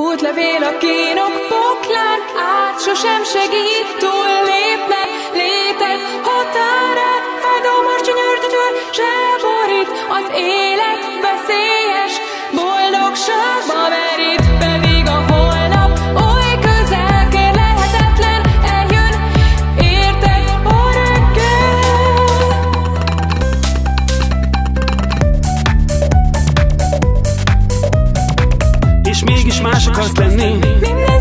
Útlevél a kínok poklán, át sosem segít túl lépne léted határát. Fedomos csönyörtetőr, se borít az élet Constantine.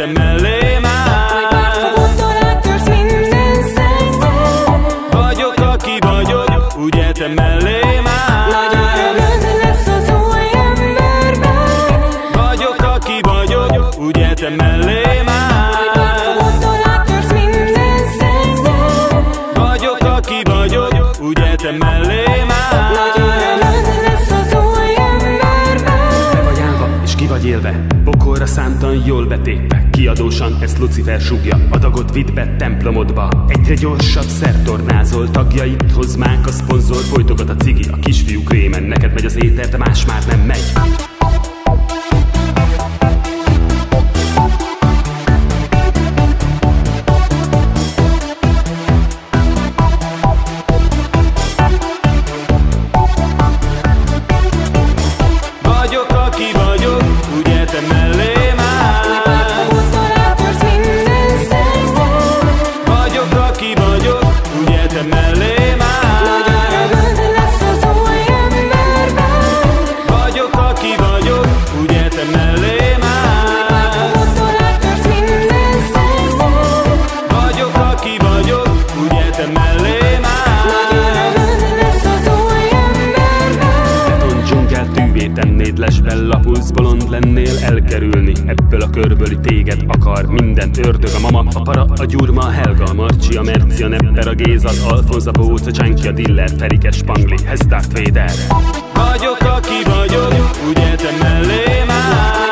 Vagyok, mellém aki vagyok, ugye te mellém Nagy állsz örömöd lesz az új emberben. Vagyok, aki vagyok, ugye te mellém és ki vagy élve Pokolra szántan jól betépve Kiadósan ezt Lucifer súgja. Adagot vidd be templomodba. Egyre gyorsabb szertornázol Tagjait hozmák a szponzor. Folytogat a cigi, a kisfiúk rémen Neked megy az éter, de más már nem megy te mellém Nagy emberben. Beton dzsungel tűvé tennéd lesben lapulsz bolond lennél elkerülni. Ebből a körből téged akar minden ördög a mama A para, a gyurma, a helga, a marcsi, a merci, a nepper, a géza, az alfonz, a bóc, a csenki, a diller, ferikes, spangli, ez Darth Vader Vagyok, aki vagyok, ugye te mellém állsz